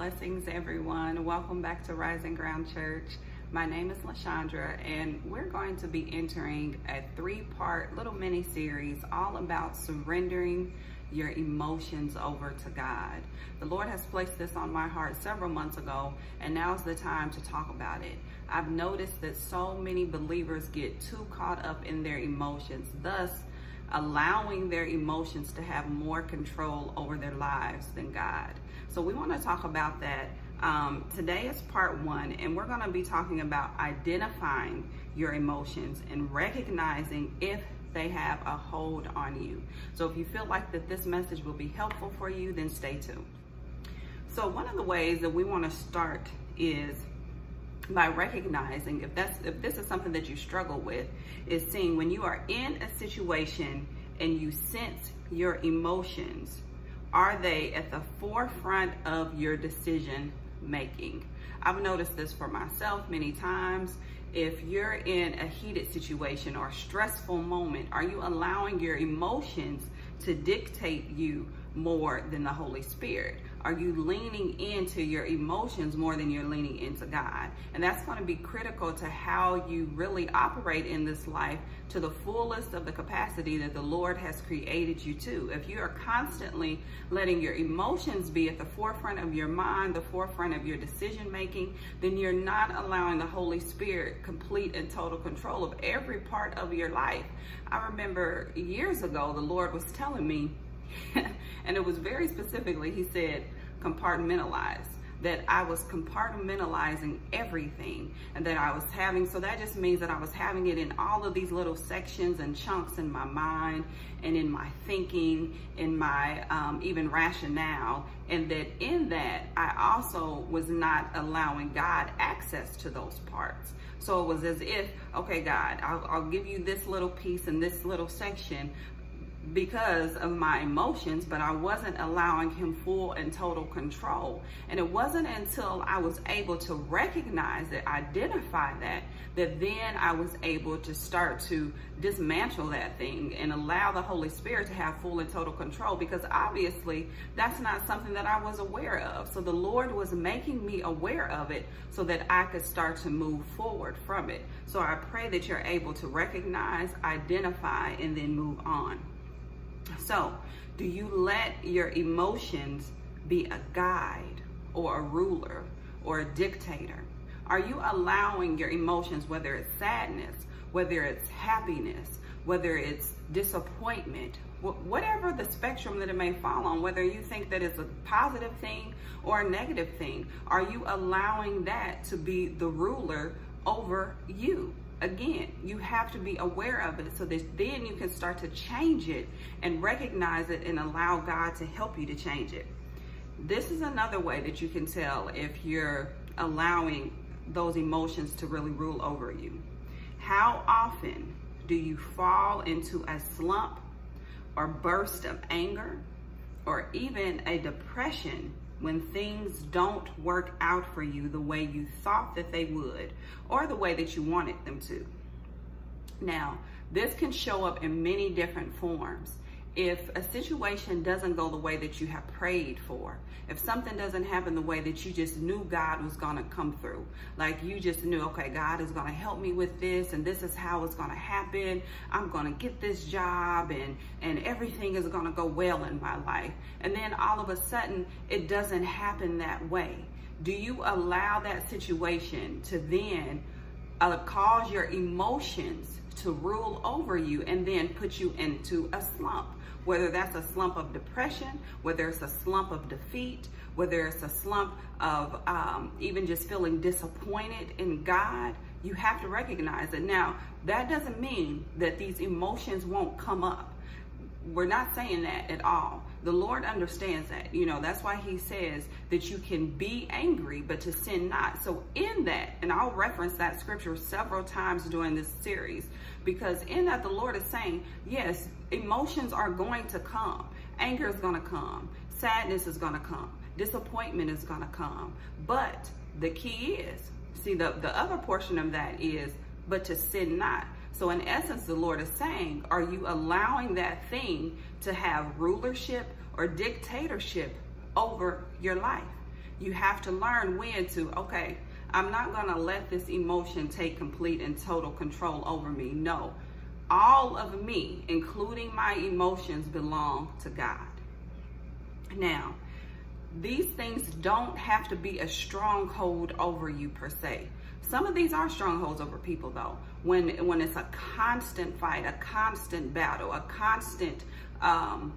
Blessings, everyone. Welcome back to Rising Ground Church. My name is LaShaundra, and we're going to be entering a three part little mini series all about surrendering your emotions over to God. The Lord has placed this on my heart several months ago, and now's the time to talk about it. I've noticed that so many believers get too caught up in their emotions, thus, allowing their emotions to have more control over their lives than God. So we want to talk about that. Um, today is part one, and we're going to be talking about identifying your emotions and recognizing if they have a hold on you. So if you feel like that this message will be helpful for you, then stay tuned. So one of the ways that we want to start is by recognizing if that's if this is something that you struggle with is seeing when you are in a situation and you sense your emotions are they at the forefront of your decision making i've noticed this for myself many times if you're in a heated situation or stressful moment are you allowing your emotions to dictate you more than the Holy Spirit? Are you leaning into your emotions more than you're leaning into God? And that's going to be critical to how you really operate in this life to the fullest of the capacity that the Lord has created you to. If you are constantly letting your emotions be at the forefront of your mind, the forefront of your decision making, then you're not allowing the Holy Spirit complete and total control of every part of your life. I remember years ago, the Lord was telling me, and it was very specifically, he said, compartmentalize that I was compartmentalizing everything and that I was having, so that just means that I was having it in all of these little sections and chunks in my mind and in my thinking, in my um, even rationale, and that in that I also was not allowing God access to those parts. So it was as if, okay, God, I'll, I'll give you this little piece and this little section, because of my emotions, but I wasn't allowing him full and total control. And it wasn't until I was able to recognize it, identify that, that then I was able to start to dismantle that thing and allow the Holy Spirit to have full and total control because obviously that's not something that I was aware of. So the Lord was making me aware of it so that I could start to move forward from it. So I pray that you're able to recognize, identify, and then move on. So, do you let your emotions be a guide or a ruler or a dictator? Are you allowing your emotions, whether it's sadness, whether it's happiness, whether it's disappointment, whatever the spectrum that it may fall on, whether you think that it's a positive thing or a negative thing, are you allowing that to be the ruler over you? Again, you have to be aware of it so that then you can start to change it and recognize it and allow God to help you to change it. This is another way that you can tell if you're allowing those emotions to really rule over you. How often do you fall into a slump or burst of anger or even a depression when things don't work out for you the way you thought that they would or the way that you wanted them to. Now, this can show up in many different forms if a situation doesn't go the way that you have prayed for, if something doesn't happen the way that you just knew God was going to come through, like you just knew, okay, God is going to help me with this and this is how it's going to happen. I'm going to get this job and, and everything is going to go well in my life. And then all of a sudden, it doesn't happen that way. Do you allow that situation to then uh, cause your emotions to rule over you and then put you into a slump? Whether that's a slump of depression, whether it's a slump of defeat, whether it's a slump of um, even just feeling disappointed in God, you have to recognize it. Now, that doesn't mean that these emotions won't come up. We're not saying that at all. The Lord understands that. You know, that's why he says that you can be angry, but to sin not. So in that, and I'll reference that scripture several times during this series, because in that the Lord is saying, yes, emotions are going to come. Anger is going to come. Sadness is going to come. Disappointment is going to come. But the key is, see, the, the other portion of that is, but to sin not. So in essence, the Lord is saying, are you allowing that thing to have rulership or dictatorship over your life? You have to learn when to, okay, I'm not going to let this emotion take complete and total control over me. No. All of me, including my emotions, belong to God. Now, these things don't have to be a stronghold over you per se. Some of these are strongholds over people though. When when it's a constant fight, a constant battle, a constant um,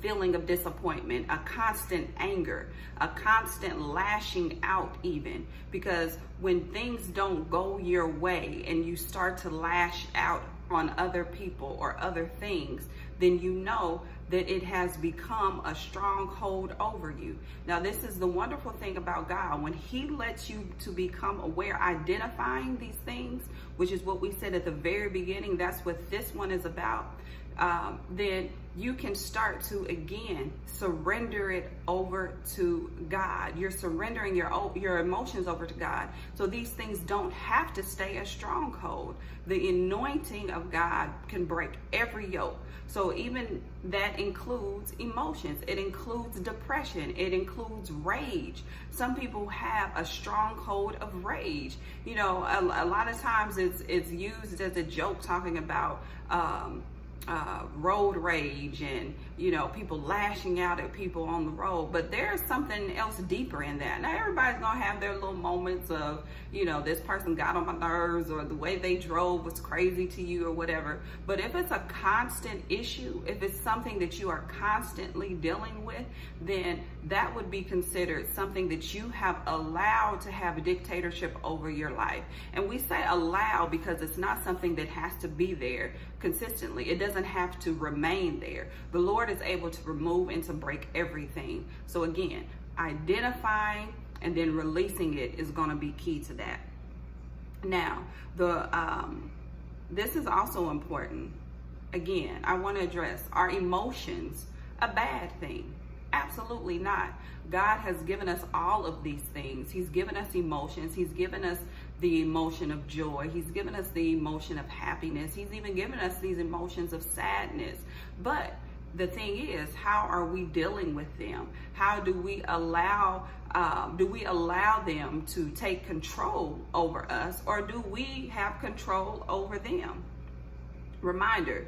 feeling of disappointment, a constant anger, a constant lashing out even. Because when things don't go your way and you start to lash out on other people or other things, then you know that it has become a stronghold over you. Now, this is the wonderful thing about God. When he lets you to become aware, identifying these things, which is what we said at the very beginning, that's what this one is about um, then you can start to again surrender it over to God. You're surrendering your your emotions over to God. So these things don't have to stay a stronghold. The anointing of God can break every yoke. So even that includes emotions. It includes depression. It includes rage. Some people have a stronghold of rage. You know, a, a lot of times it's it's used as a joke talking about um, uh, road rage and you know people lashing out at people on the road. But there's something else deeper in that. Now everybody's gonna have their little moments of you know this person got on my nerves or the way they drove was crazy to you or whatever. But if it's a constant issue if it's something that you are constantly dealing with then that would be considered something that you have allowed to have a dictatorship over your life. And we say allow because it's not something that has to be there consistently. It doesn't doesn't have to remain there. The Lord is able to remove and to break everything. So again, identifying and then releasing it is going to be key to that. Now, the um, this is also important. Again, I want to address are emotions a bad thing? Absolutely not. God has given us all of these things. He's given us emotions. He's given us the emotion of joy. He's given us the emotion of happiness. He's even given us these emotions of sadness. But the thing is, how are we dealing with them? How do we allow um, do we allow them to take control over us, or do we have control over them? Reminder: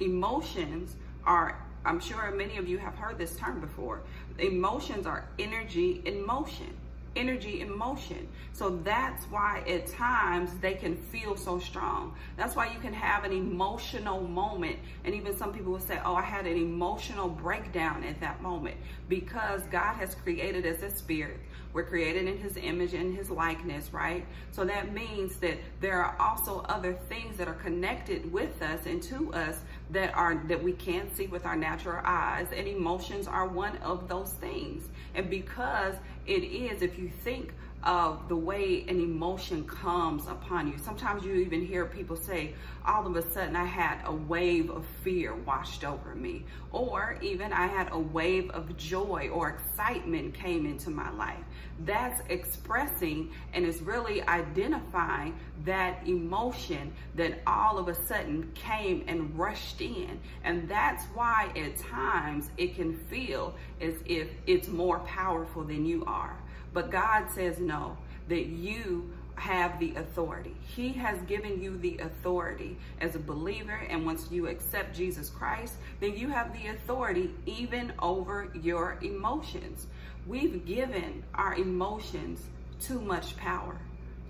emotions are. I'm sure many of you have heard this term before. Emotions are energy in motion energy in motion. So that's why at times they can feel so strong. That's why you can have an emotional moment. And even some people will say, oh, I had an emotional breakdown at that moment because God has created us a spirit. We're created in his image and his likeness, right? So that means that there are also other things that are connected with us and to us that are that we can't see with our natural eyes. And emotions are one of those things. And because it is if you think of the way an emotion comes upon you. Sometimes you even hear people say, all of a sudden I had a wave of fear washed over me. Or even I had a wave of joy or excitement came into my life. That's expressing and is really identifying that emotion that all of a sudden came and rushed in. And that's why at times it can feel as if it's more powerful than you are. But God says no, that you have the authority. He has given you the authority as a believer. And once you accept Jesus Christ, then you have the authority even over your emotions. We've given our emotions too much power,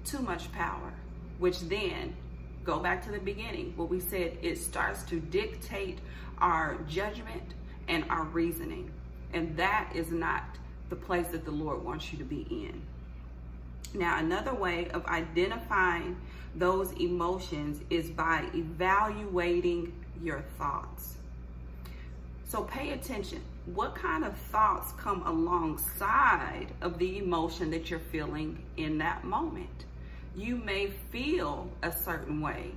too much power, which then go back to the beginning, what we said, it starts to dictate our judgment and our reasoning. And that is not the place that the Lord wants you to be in. Now, another way of identifying those emotions is by evaluating your thoughts. So pay attention. What kind of thoughts come alongside of the emotion that you're feeling in that moment? You may feel a certain way,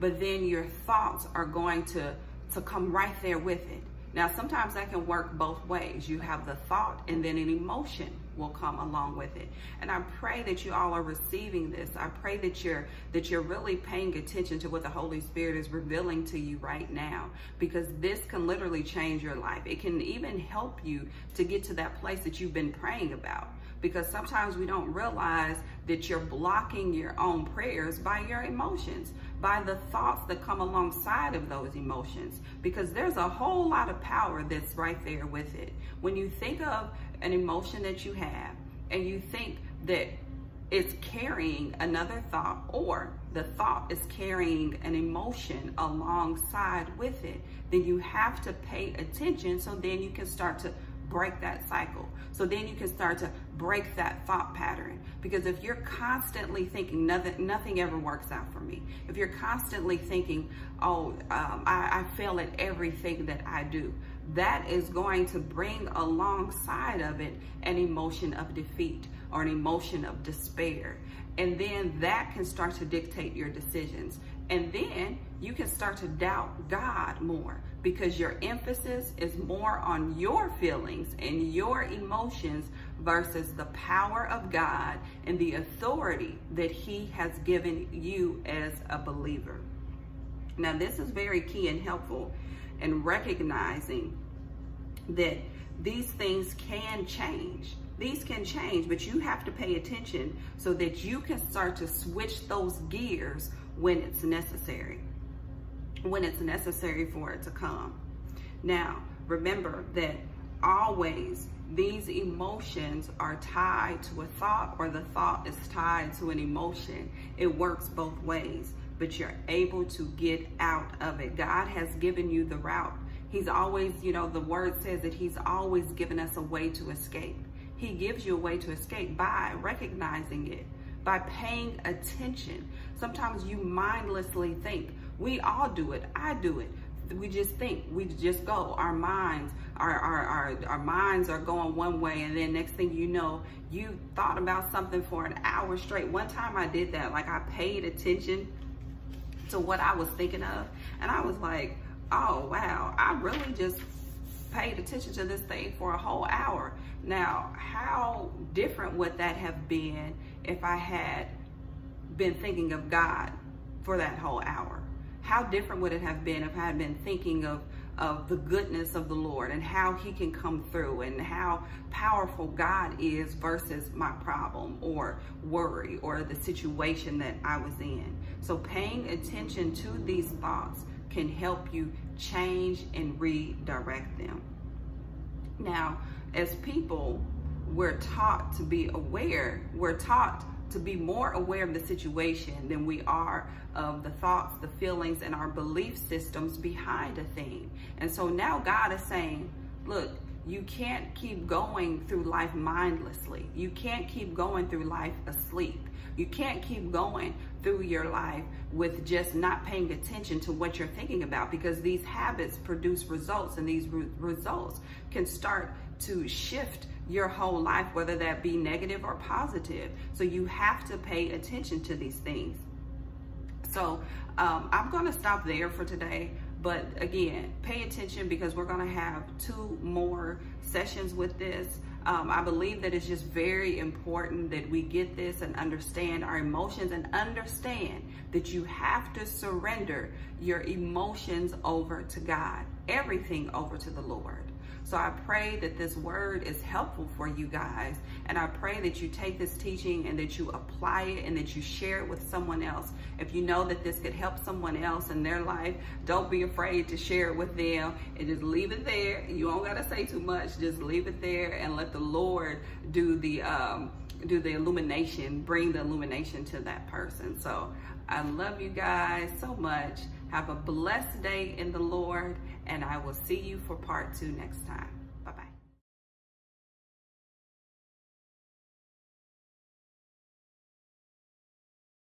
but then your thoughts are going to, to come right there with it. Now, sometimes that can work both ways. You have the thought and then an emotion will come along with it. And I pray that you all are receiving this. I pray that you're that you're really paying attention to what the Holy Spirit is revealing to you right now because this can literally change your life. It can even help you to get to that place that you've been praying about because sometimes we don't realize that you're blocking your own prayers by your emotions, by the thoughts that come alongside of those emotions, because there's a whole lot of power that's right there with it. When you think of an emotion that you have and you think that it's carrying another thought or the thought is carrying an emotion alongside with it, then you have to pay attention so then you can start to break that cycle. So then you can start to break that thought pattern. Because if you're constantly thinking nothing, nothing ever works out for me. If you're constantly thinking, oh, um, I, I fail at everything that I do, that is going to bring alongside of it an emotion of defeat or an emotion of despair. And then that can start to dictate your decisions. And then you can start to doubt God more because your emphasis is more on your feelings and your emotions versus the power of God and the authority that he has given you as a believer. Now, this is very key and helpful in recognizing that these things can change. These can change, but you have to pay attention so that you can start to switch those gears when it's necessary, when it's necessary for it to come. Now, remember that always these emotions are tied to a thought or the thought is tied to an emotion. It works both ways, but you're able to get out of it. God has given you the route. He's always, you know, the word says that he's always given us a way to escape. He gives you a way to escape by recognizing it, by paying attention. Sometimes you mindlessly think. We all do it. I do it. We just think. We just go. Our minds, our, our, our, our minds are going one way and then next thing you know, you thought about something for an hour straight. One time I did that. Like I paid attention to what I was thinking of and I was like, oh wow, I really just paid attention to this thing for a whole hour. Now, how different would that have been if I had been thinking of God for that whole hour? How different would it have been if I had been thinking of, of the goodness of the Lord and how he can come through and how powerful God is versus my problem or worry or the situation that I was in. So paying attention to these thoughts can help you change and redirect them. Now, as people, we're taught to be aware, we're taught to be more aware of the situation than we are of the thoughts, the feelings, and our belief systems behind a thing. And so now God is saying, look, you can't keep going through life mindlessly. You can't keep going through life asleep. You can't keep going through your life with just not paying attention to what you're thinking about because these habits produce results and these re results can start to shift your whole life, whether that be negative or positive. So you have to pay attention to these things. So um, I'm gonna stop there for today. But again, pay attention because we're gonna have two more sessions with this. Um, I believe that it's just very important that we get this and understand our emotions and understand that you have to surrender your emotions over to God, everything over to the Lord. So I pray that this word is helpful for you guys. And I pray that you take this teaching and that you apply it and that you share it with someone else. If you know that this could help someone else in their life, don't be afraid to share it with them and just leave it there. You don't gotta say too much, just leave it there and let the Lord do the, um, do the illumination, bring the illumination to that person. So I love you guys so much. Have a blessed day in the Lord, and I will see you for part two next time.